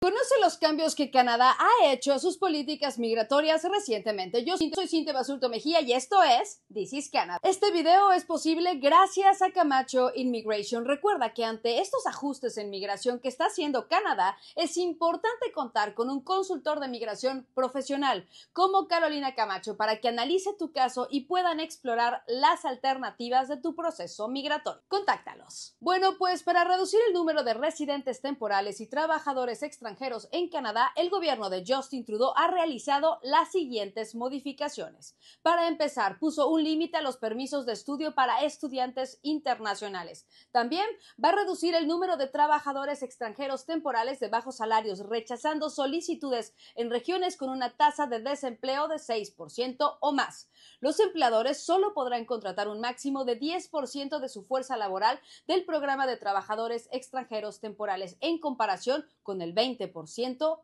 Conoce los cambios que Canadá ha hecho a sus políticas migratorias recientemente. Yo soy Cintia Basulto Mejía y esto es This is Canada. Este video es posible gracias a Camacho Immigration. Recuerda que ante estos ajustes en migración que está haciendo Canadá, es importante contar con un consultor de migración profesional como Carolina Camacho para que analice tu caso y puedan explorar las alternativas de tu proceso migratorio. Contáctalos. Bueno, pues para reducir el número de residentes temporales y trabajadores extranjeros, en Canadá, el gobierno de Justin Trudeau ha realizado las siguientes modificaciones. Para empezar, puso un límite a los permisos de estudio para estudiantes internacionales. También va a reducir el número de trabajadores extranjeros temporales de bajos salarios, rechazando solicitudes en regiones con una tasa de desempleo de 6% o más. Los empleadores solo podrán contratar un máximo de 10% de su fuerza laboral del programa de trabajadores extranjeros temporales en comparación con el 20%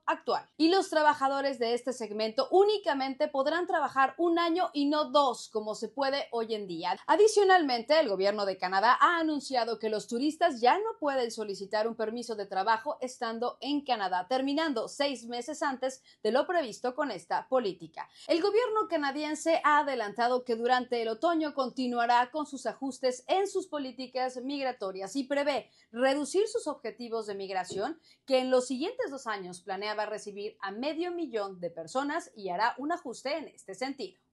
actual. Y los trabajadores de este segmento únicamente podrán trabajar un año y no dos, como se puede hoy en día. Adicionalmente, el gobierno de Canadá ha anunciado que los turistas ya no pueden solicitar un permiso de trabajo estando en Canadá, terminando seis meses antes de lo previsto con esta política. El gobierno canadiense ha adelantado que durante el otoño continuará con sus ajustes en sus políticas migratorias y prevé reducir sus objetivos de migración que en los dos años planeaba recibir a medio millón de personas y hará un ajuste en este sentido.